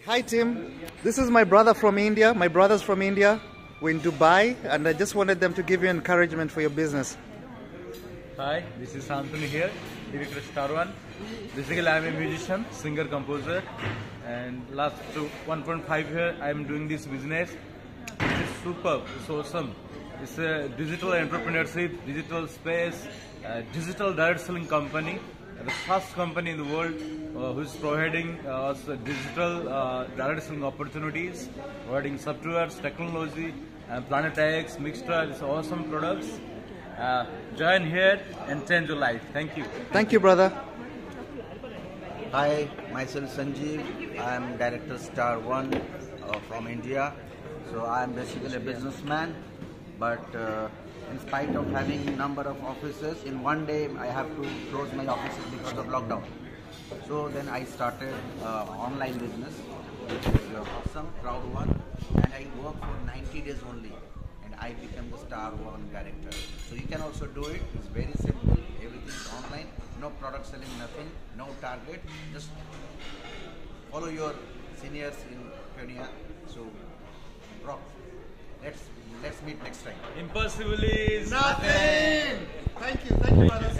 Hi Tim, this is my brother from India. My brothers from India. We're in Dubai and I just wanted them to give you encouragement for your business. Hi, this is Anthony here, director Star One. Basically, I am a musician, singer, composer, and last two- 1.5 year I am doing this business. It's superb, it's awesome. It's a digital entrepreneurship, digital space, digital direct selling company. The first company in the world uh, who is providing uh, digital uh, opportunities, providing softwares, technology, and Planet X, Mixtra, these awesome products. Uh, join here and change your life. Thank you. Thank you, brother. Hi, myself Sanjeev. I am director Star One uh, from India. So I am basically a businessman, but uh, in spite of having number of offices, in one day I have to close my offices because of lockdown. So then I started uh, online business, which is uh, awesome, Crowd One, and I work for 90 days only, and I became the Star One director. So you can also do it. It's very simple. Everything is online. No product selling, nothing. No target. Just follow your seniors in Kenya. So, rock. Let's let's meet next time. Impossible is Nothing! Thank you, thank you, brothers. Awesome.